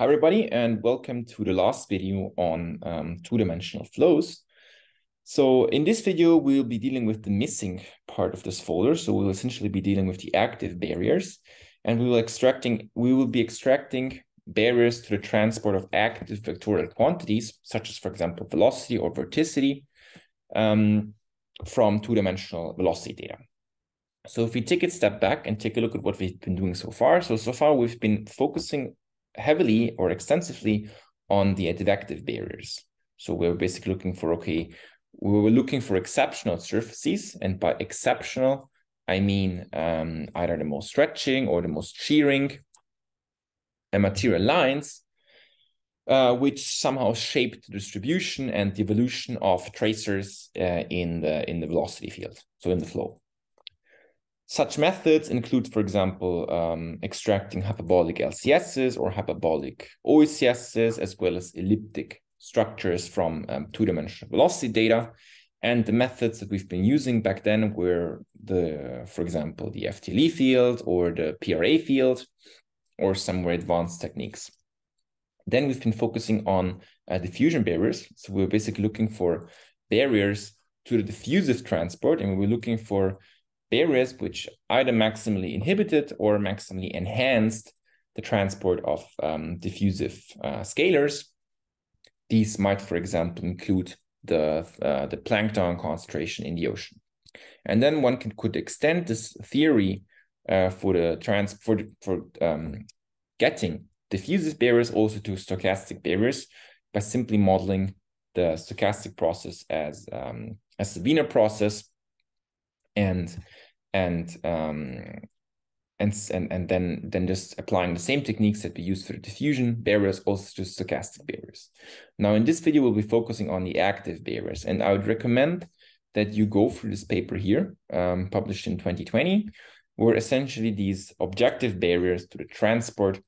Hi, everybody, and welcome to the last video on um, two-dimensional flows. So in this video, we'll be dealing with the missing part of this folder. So we'll essentially be dealing with the active barriers, and we will extracting we will be extracting barriers to the transport of active vectorial quantities, such as, for example, velocity or vorticity, um, from two-dimensional velocity data. So if we take a step back and take a look at what we've been doing so far. So, so far we've been focusing heavily or extensively on the advective barriers. So we are basically looking for, okay, we were looking for exceptional surfaces. And by exceptional, I mean um, either the most stretching or the most shearing and material lines, uh, which somehow shaped the distribution and the evolution of tracers uh, in, the, in the velocity field, so in the flow. Such methods include, for example, um, extracting hyperbolic LCSs or hyperbolic OECSs, as well as elliptic structures from um, two-dimensional velocity data. And the methods that we've been using back then were the, for example, the FTLE field or the PRA field, or some more advanced techniques. Then we've been focusing on uh, diffusion barriers. So we're basically looking for barriers to the diffusive transport, and we're looking for barriers which either maximally inhibited or maximally enhanced the transport of um, diffusive uh, scalars. These might, for example, include the, uh, the plankton concentration in the ocean. And then one can, could extend this theory uh, for the trans for, for um, getting diffusive barriers also to stochastic barriers by simply modeling the stochastic process as um, as the Wiener process and and um, and and and then then just applying the same techniques that we use for diffusion barriers also to stochastic barriers. Now in this video we'll be focusing on the active barriers, and I would recommend that you go through this paper here, um, published in 2020, where essentially these objective barriers to the transport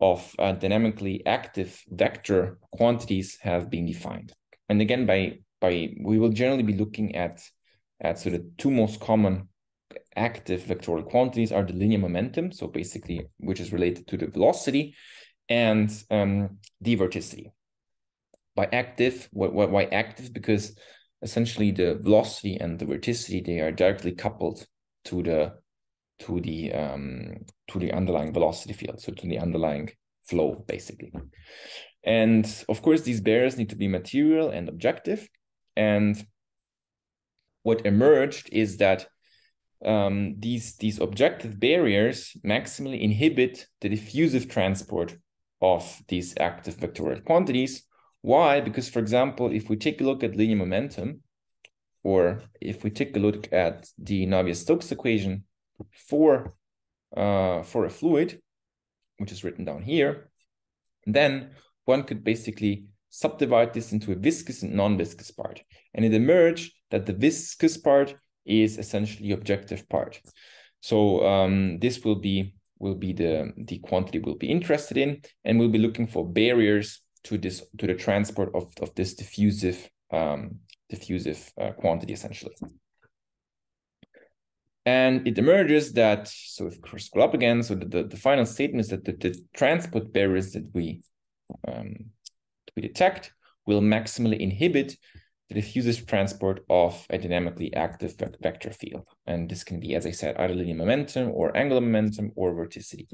of uh, dynamically active vector quantities have been defined. And again, by by we will generally be looking at so the two most common active vectorial quantities are the linear momentum, so basically which is related to the velocity, and um, the vorticity. By active, why, why active? Because essentially the velocity and the vorticity they are directly coupled to the to the um, to the underlying velocity field, so to the underlying flow, basically. And of course, these barriers need to be material and objective. And what emerged is that um, these, these objective barriers maximally inhibit the diffusive transport of these active vectorial quantities. Why? Because, for example, if we take a look at linear momentum, or if we take a look at the Navier-Stokes equation for, uh, for a fluid, which is written down here, then one could basically subdivide this into a viscous and non-viscous part. And it emerged that the viscous part is essentially objective part. So um, this will be will be the the quantity we'll be interested in, and we'll be looking for barriers to this to the transport of of this diffusive um, diffusive uh, quantity essentially. And it emerges that, so if we scroll up again, so the, the, the final statement is that the, the transport barriers that we, um, we detect will maximally inhibit the diffusive transport of a dynamically active vector field. And this can be, as I said, either linear momentum or angular momentum or vorticity.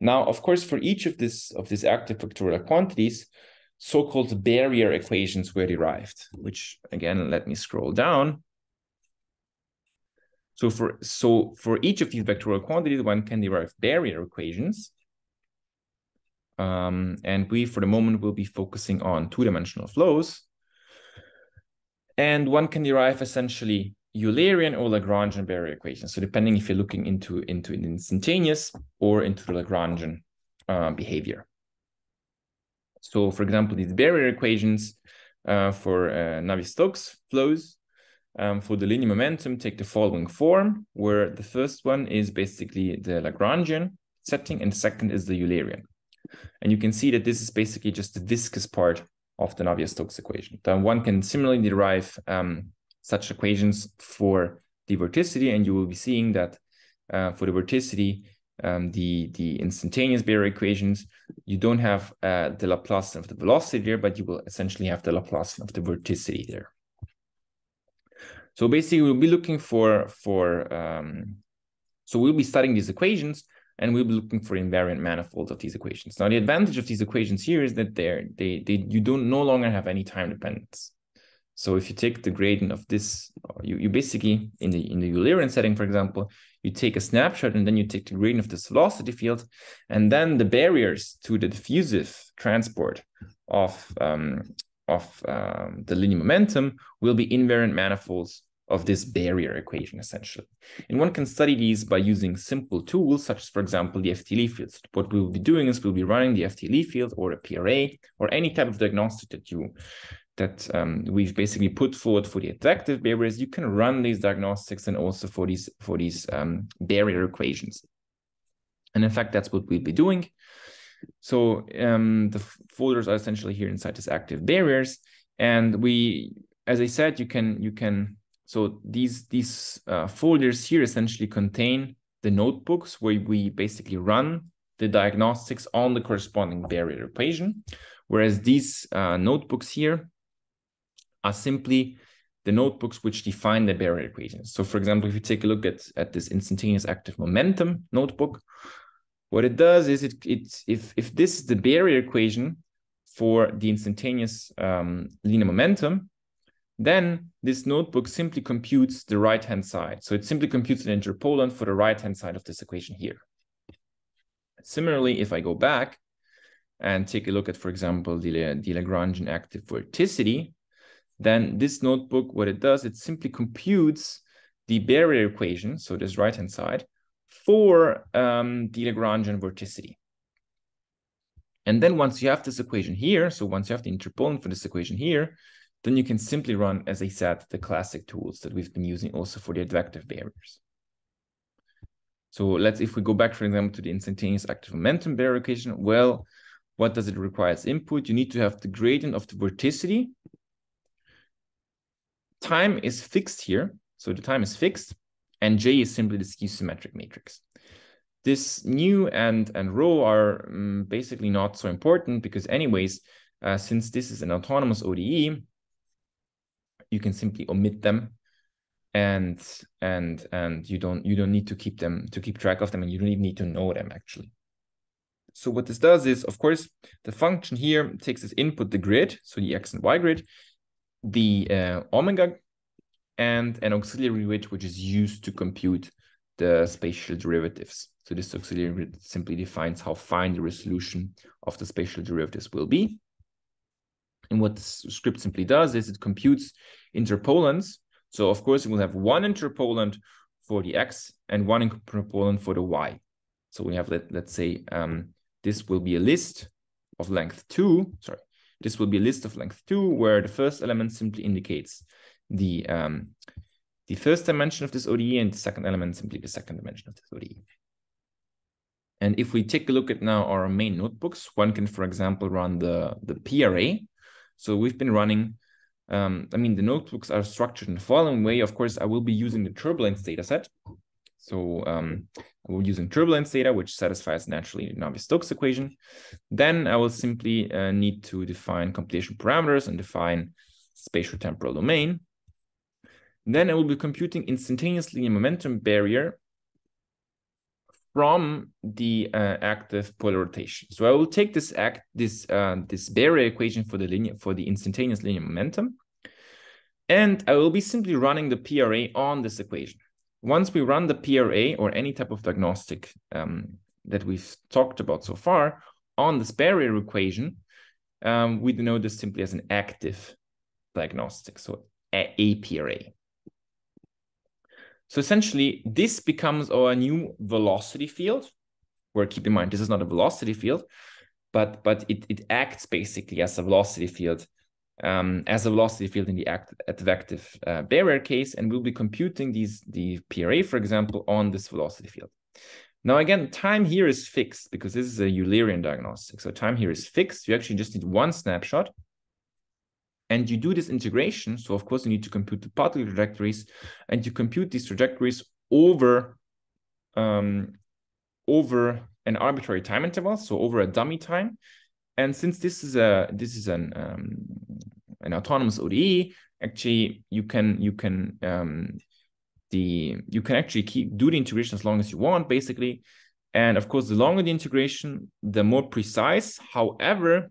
Now, of course, for each of this of these active vectorial quantities, so-called barrier equations were derived, which again, let me scroll down. So for so for each of these vectorial quantities, one can derive barrier equations. Um, and we, for the moment, will be focusing on two-dimensional flows. And one can derive essentially Eulerian or Lagrangian barrier equations. So depending if you're looking into, into an instantaneous or into the Lagrangian uh, behavior. So for example, these barrier equations uh, for uh, Navier-Stokes flows um, for the linear momentum take the following form, where the first one is basically the Lagrangian setting and second is the Eulerian. And you can see that this is basically just the viscous part of the Navier-Stokes equation. Then one can similarly derive um, such equations for the vorticity, and you will be seeing that uh, for the vorticity, um, the, the instantaneous barrier equations, you don't have uh, the Laplacian of the velocity there, but you will essentially have the Laplacian of the vorticity there. So basically, we'll be looking for, for um, so we'll be studying these equations, and we'll be looking for invariant manifolds of these equations. Now, the advantage of these equations here is that they're, they, they, you don't no longer have any time dependence. So if you take the gradient of this, you, you basically, in the, in the Eulerian setting, for example, you take a snapshot and then you take the gradient of this velocity field, and then the barriers to the diffusive transport of, um, of um, the linear momentum will be invariant manifolds of this barrier equation, essentially. And one can study these by using simple tools, such as, for example, the FTLE fields. What we'll be doing is we'll be running the FTLE field or a PRA or any type of diagnostic that you that um, we've basically put forward for the advective barriers. You can run these diagnostics and also for these for these um, barrier equations. And in fact, that's what we'll be doing. So um, the folders are essentially here inside this active barriers. And we, as I said, you can you can so these these uh, folders here essentially contain the notebooks where we basically run the diagnostics on the corresponding barrier equation, whereas these uh, notebooks here are simply the notebooks which define the barrier equations. So for example, if you take a look at, at this instantaneous active momentum notebook, what it does is it, it's if, if this is the barrier equation for the instantaneous um, linear momentum, then this notebook simply computes the right-hand side. So it simply computes an interpolant for the right-hand side of this equation here. Similarly, if I go back and take a look at, for example, the, the Lagrangian active vorticity, then this notebook, what it does, it simply computes the barrier equation, so this right-hand side, for um, the Lagrangian vorticity. And then once you have this equation here, so once you have the interpolant for this equation here, then you can simply run, as I said, the classic tools that we've been using also for the advective barriers. So let's, if we go back, for example, to the instantaneous active momentum barrier equation, well, what does it require as input? You need to have the gradient of the vorticity. Time is fixed here. So the time is fixed and J is simply the skew symmetric matrix. This nu and, and rho are um, basically not so important because anyways, uh, since this is an autonomous ODE, you can simply omit them and and and you don't you don't need to keep them to keep track of them and you don't even need to know them actually. So what this does is of course the function here takes as input the grid so the x and y grid the uh, omega and an auxiliary grid which is used to compute the spatial derivatives. So this auxiliary grid simply defines how fine the resolution of the spatial derivatives will be and what this script simply does is it computes interpolants. So of course, we'll have one interpolant for the x and one interpolant for the y. So we have, let, let's say, um, this will be a list of length two. Sorry, this will be a list of length two, where the first element simply indicates the um, the first dimension of this ODE and the second element simply the second dimension of this ODE. And if we take a look at now our main notebooks, one can, for example, run the, the PRA, so we've been running, um, I mean, the notebooks are structured in the following way. Of course, I will be using the turbulence data set. So um, I using turbulence data, which satisfies naturally the Navier-Stokes equation. Then I will simply uh, need to define computation parameters and define spatial temporal domain. Then I will be computing instantaneously a momentum barrier from the uh, active polar rotation. So I will take this act this uh, this barrier equation for the linear for the instantaneous linear momentum, and I will be simply running the PRA on this equation. Once we run the PRA or any type of diagnostic um, that we've talked about so far on this barrier equation, um, we denote this simply as an active diagnostic, so a, a PRA. So essentially, this becomes our new velocity field, where keep in mind, this is not a velocity field, but, but it, it acts basically as a velocity field, um, as a velocity field in the act advective uh, barrier case, and we'll be computing these the PRA, for example, on this velocity field. Now, again, time here is fixed because this is a Eulerian diagnostic. So time here is fixed. You actually just need one snapshot and you do this integration. So of course you need to compute the particle trajectories and you compute these trajectories over um, over an arbitrary time interval, so over a dummy time. And since this is a this is an um, an autonomous ODE, actually you can you can um, the you can actually keep do the integration as long as you want, basically. And of course, the longer the integration, the more precise. However,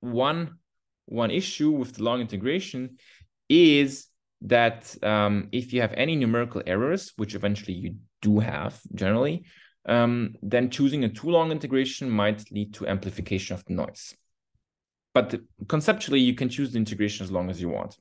one one issue with the long integration is that um, if you have any numerical errors, which eventually you do have generally, um, then choosing a too long integration might lead to amplification of the noise. But conceptually, you can choose the integration as long as you want.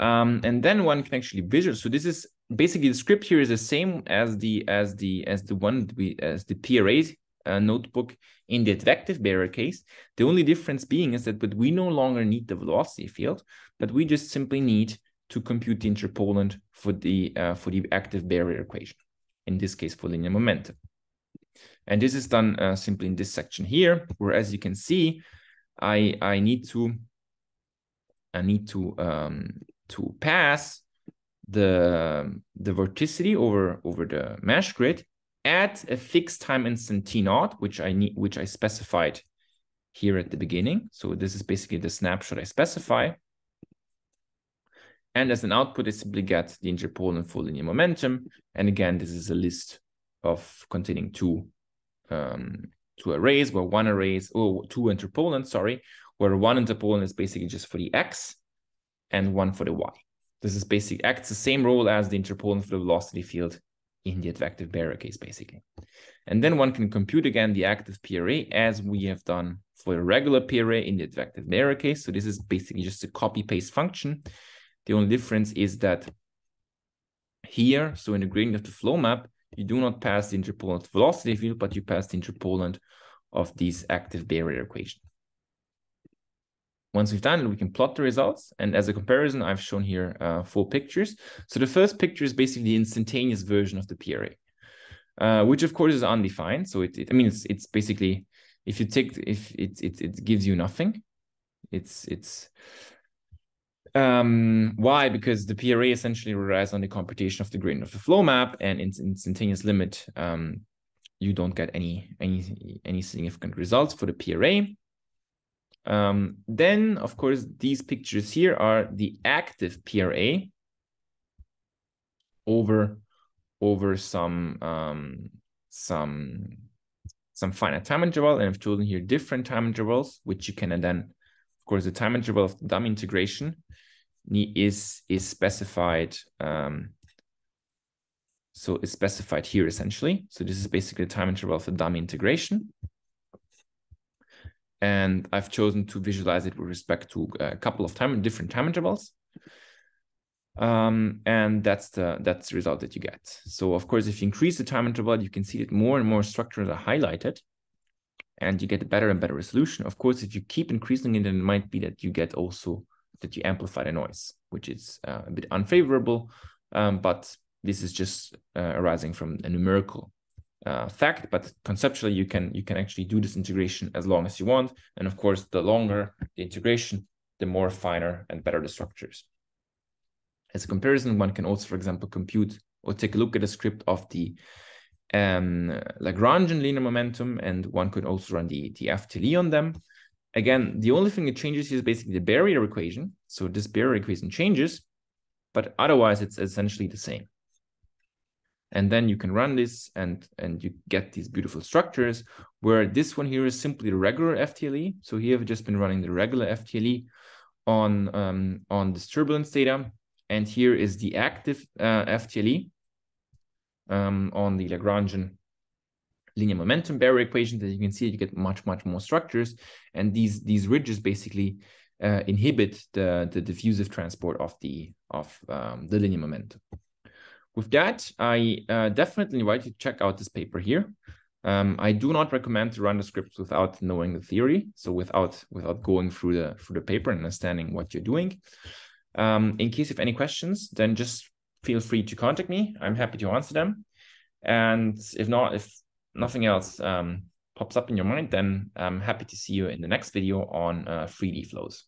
Um, and then one can actually visualize. So this is basically the script here is the same as the as the as the one we as the PRA uh, notebook in the advective barrier case. The only difference being is that but we no longer need the velocity field, but we just simply need to compute the interpolant for the uh, for the active barrier equation. In this case, for linear momentum. And this is done uh, simply in this section here, where as you can see, I I need to I need to um, to pass the the vorticity over over the mesh grid at a fixed time instant t naught, which I need which I specified here at the beginning. So this is basically the snapshot I specify. And as an output, I simply get the interpolant full linear momentum. And again, this is a list of containing two um, two arrays, where one array is, oh, two interpolants, sorry, where one interpolant is basically just for the x and one for the y. This is basically acts the same role as the interpolant for the velocity field in the advective barrier case, basically. And then one can compute again the active PRA as we have done for a regular PRA in the advective barrier case. So this is basically just a copy paste function. The only difference is that here, so in the gradient of the flow map, you do not pass the interpolant velocity field, but you pass the interpolant of this active barrier equation. Once we've done it, we can plot the results. And as a comparison, I've shown here uh, four pictures. So the first picture is basically the instantaneous version of the PRA, uh, which of course is undefined. So it, it, I mean, it's it's basically if you take if it it it gives you nothing, it's it's um, why? Because the PRA essentially relies on the computation of the gradient of the flow map, and in instantaneous limit, um, you don't get any any any significant results for the PRA. Um, then, of course, these pictures here are the active PRA over over some um, some some finite time interval, and I've chosen here different time intervals, which you can then, of course, the time interval of the dummy integration is is specified. Um, so it's specified here essentially. So this is basically the time interval for dummy integration and I've chosen to visualize it with respect to a couple of time different time intervals. Um, and that's the that's the result that you get. So of course, if you increase the time interval, you can see that more and more structures are highlighted, and you get a better and better resolution. Of course, if you keep increasing it, then it might be that you get also that you amplify the noise, which is uh, a bit unfavorable. Um, but this is just uh, arising from a numerical uh, fact, but conceptually you can you can actually do this integration as long as you want. And of course, the longer the integration, the more finer and better the structures. As a comparison, one can also, for example, compute or take a look at a script of the um, Lagrangian linear momentum, and one could also run the, the FTLE on them. Again, the only thing that changes is basically the barrier equation. So this barrier equation changes, but otherwise it's essentially the same and then you can run this and and you get these beautiful structures where this one here is simply the regular FTLE. So here I've just been running the regular FTLE on um, on this turbulence data, and here is the active uh, FTLE um, on the Lagrangian linear momentum barrier equation. That you can see you get much much more structures. And these these ridges basically uh, inhibit the the diffusive transport of the of um, the linear momentum with that, I uh, definitely invite you to check out this paper here. Um, I do not recommend to run the scripts without knowing the theory, so without without going through the through the paper and understanding what you're doing. Um, in case of any questions, then just feel free to contact me. I'm happy to answer them. And if not, if nothing else um, pops up in your mind, then I'm happy to see you in the next video on uh, 3D flows.